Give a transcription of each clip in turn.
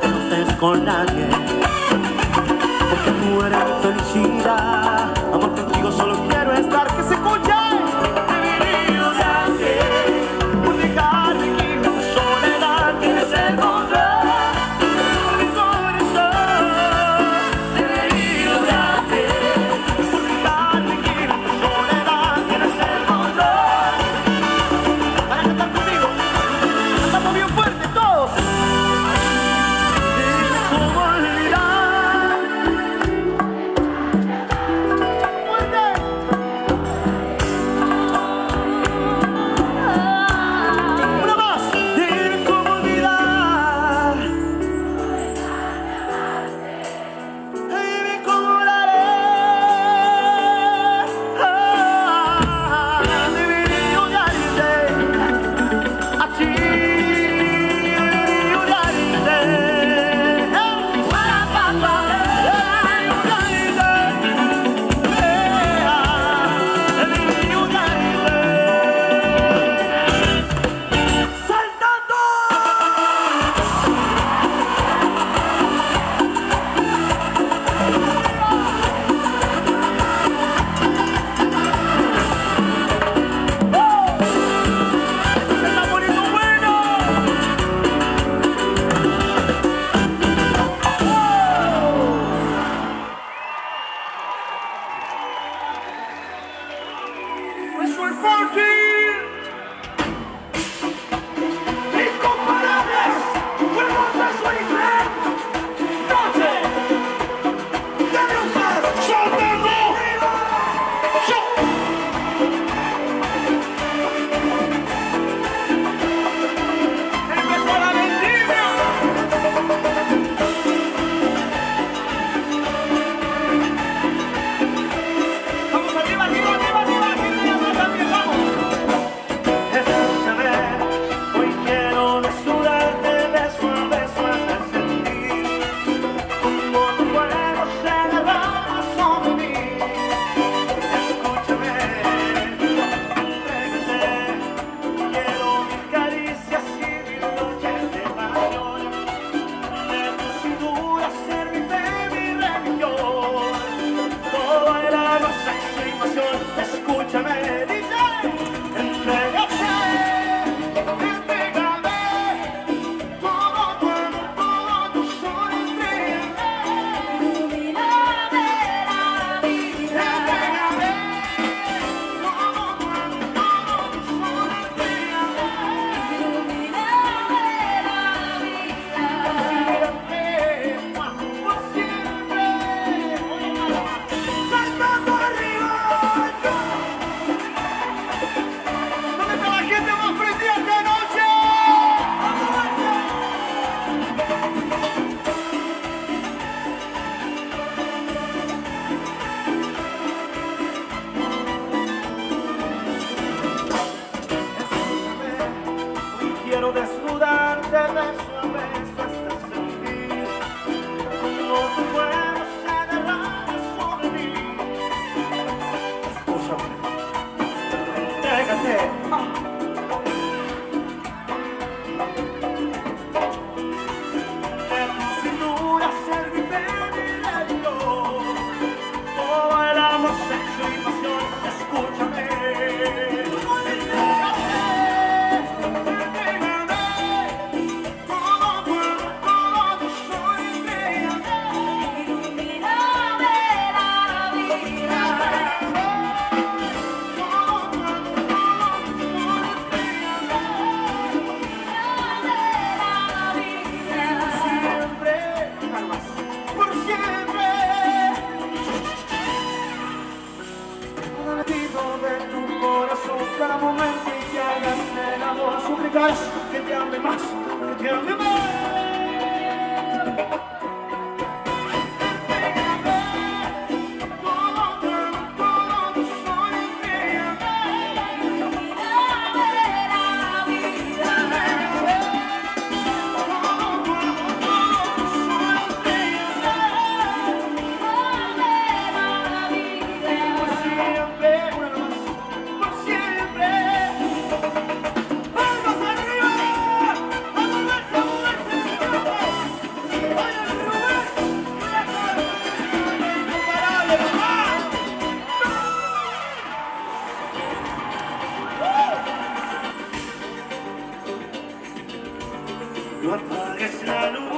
que no estés con nadie. Porque tú eres felicidad. Amor, contigo solo quiero estar, que se escucha. No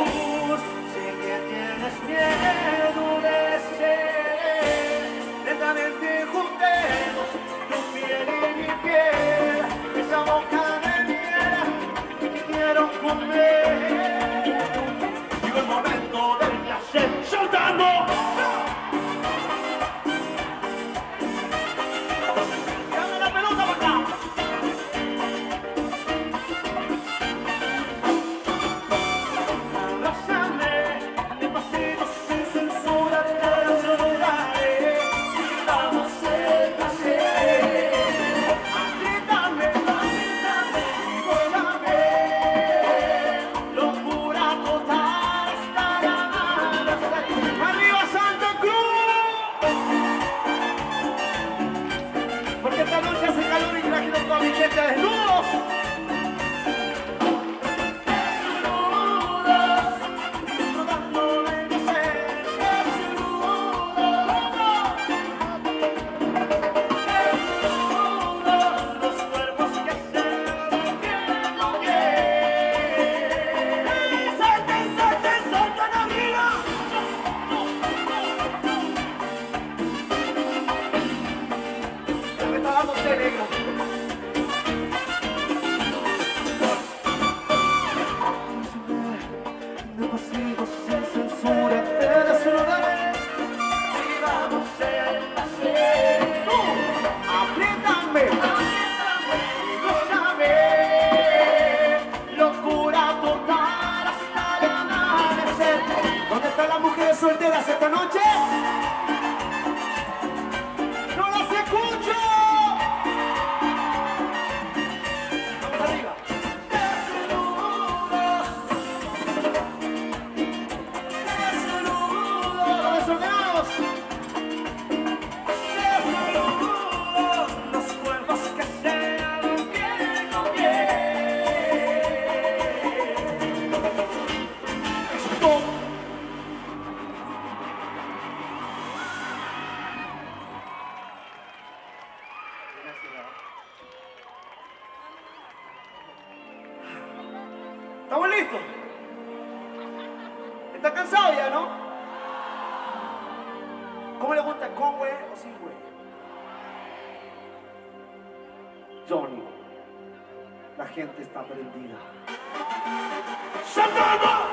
¿Estamos listos? Está cansado ya, no? ¿Cómo le gusta, con güey o sin güey? Johnny, la gente está prendida. ¡Saltamos!